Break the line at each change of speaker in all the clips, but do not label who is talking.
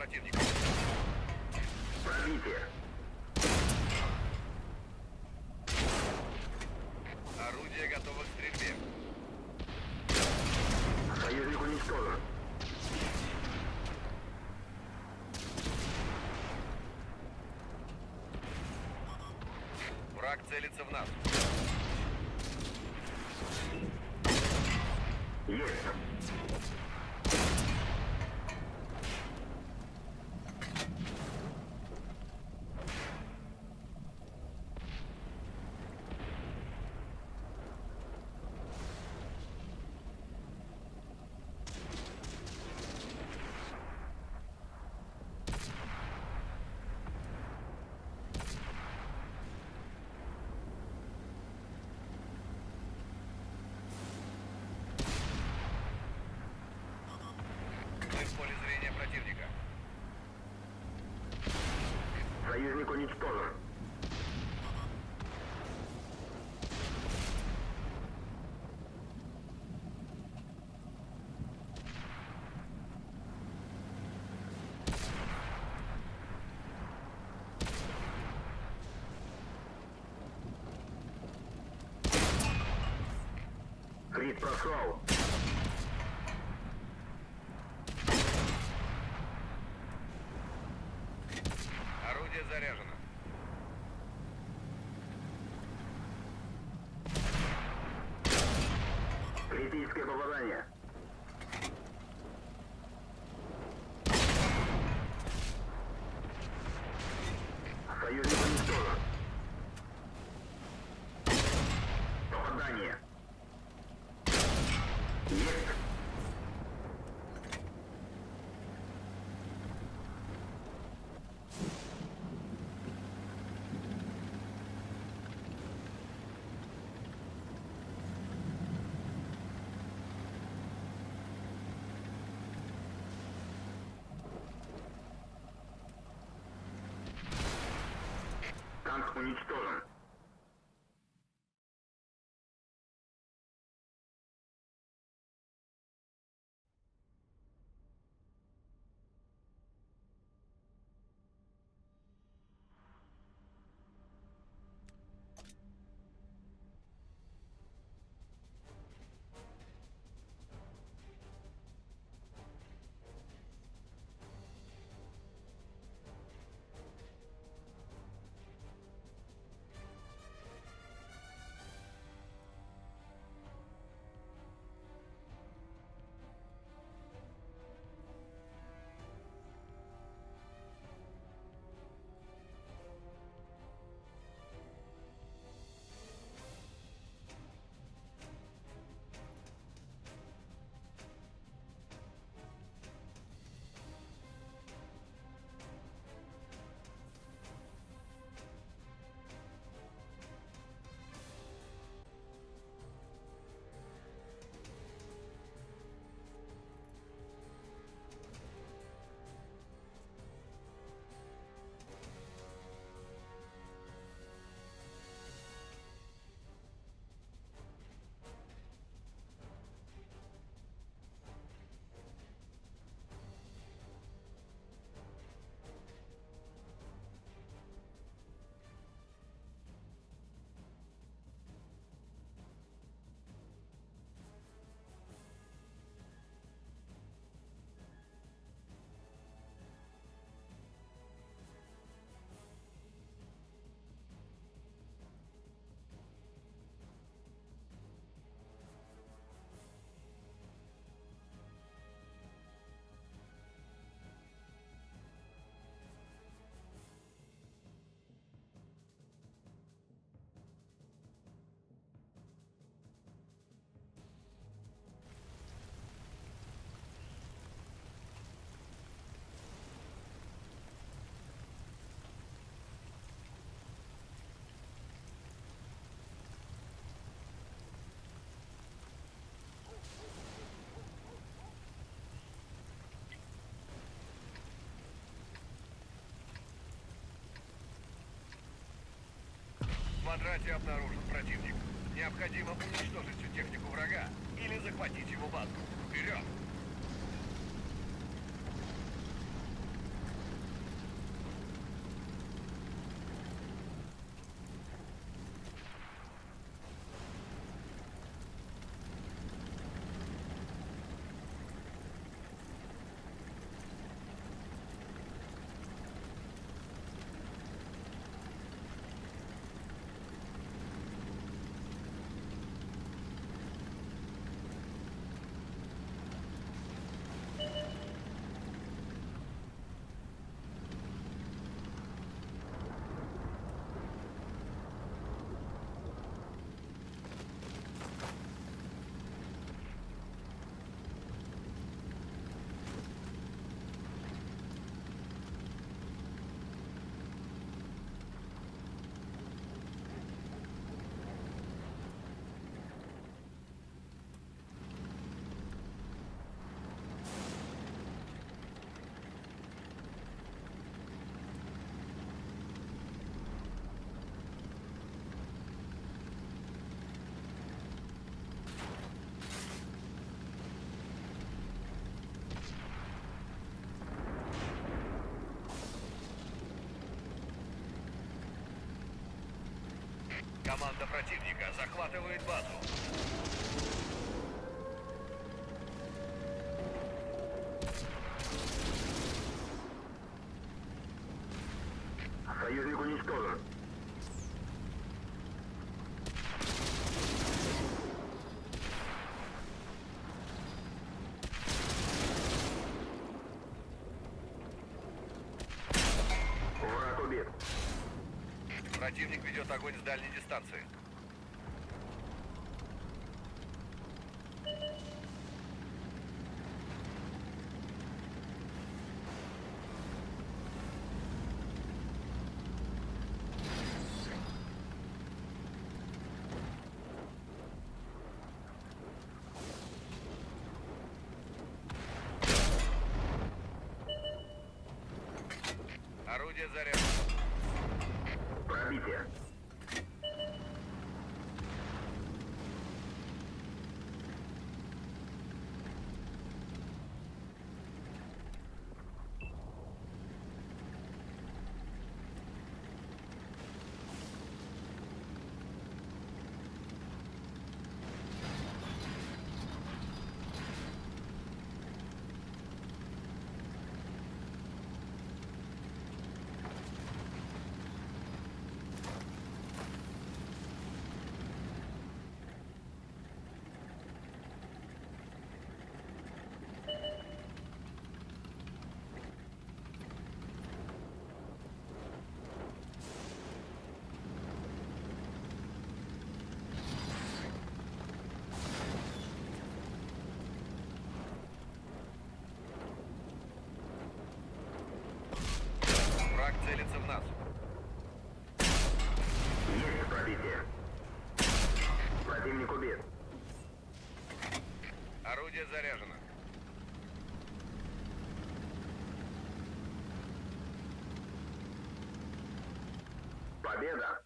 противника.
Пробитие.
Орудие готово к стрельбе.
Союзник уничтожен.
Враг целится в нас.
Есть.
Мы в поле зрения противника.
Союзник уничтожен. Крит прошел.
Орудие заряжено.
Критическое попадание. Союзник уничтожен. Попадание. Есть. Танк уничтожен.
Квадрате обнаружен противник. Необходимо уничтожить всю технику врага или захватить его базу. Вперед! Команда противника захватывает базу. Ведет огонь с дальней дистанции. Орудие заряжено.
Пробитие.
Целится в нас.
Есть пробитие. Противник убит.
Орудие заряжено.
Победа.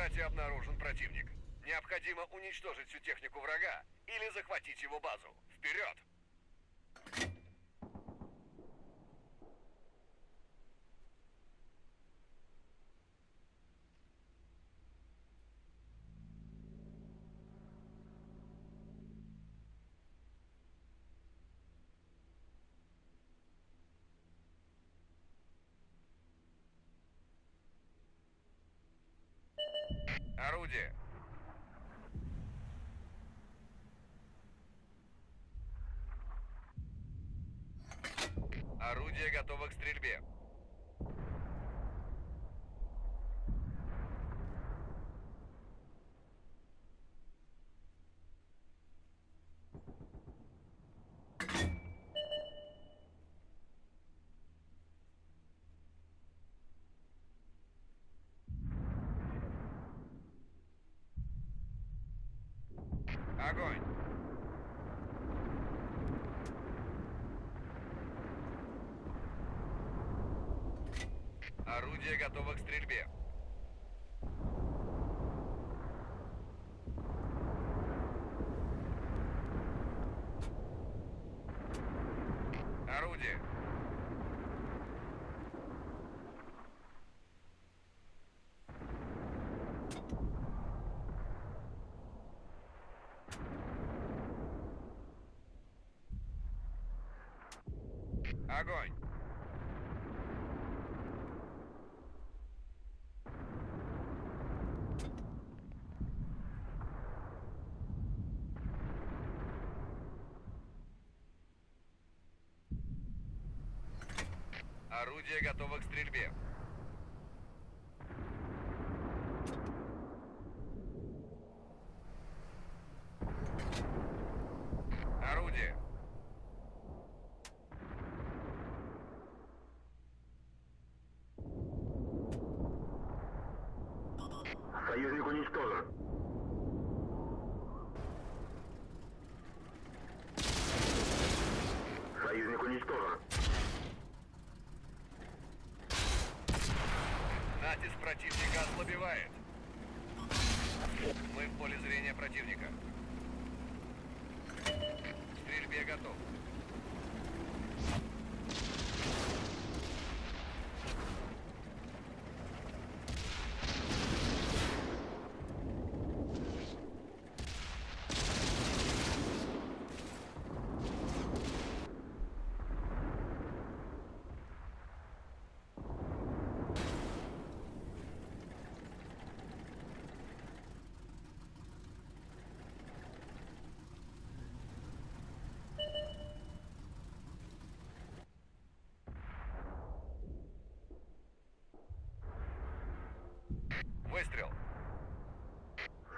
В квадрате обнаружен противник. Необходимо уничтожить всю технику врага или захватить его базу. Вперед! Орудие. Орудие готово к стрельбе. Орудие готово к стрельбе. Орудие. Огонь! Орудие готово к стрельбе. Орудие.
Союзник уничтожен. Союзник уничтожен.
Натиск противника ослабевает. Мы в поле зрения противника. К стрельбе готов. Выстрел.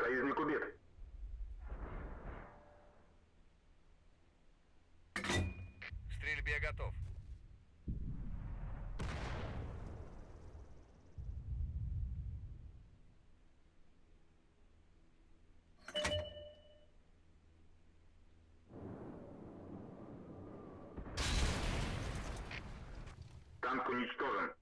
Союзник убит.
К стрельбе готов.
Танк уничтожен.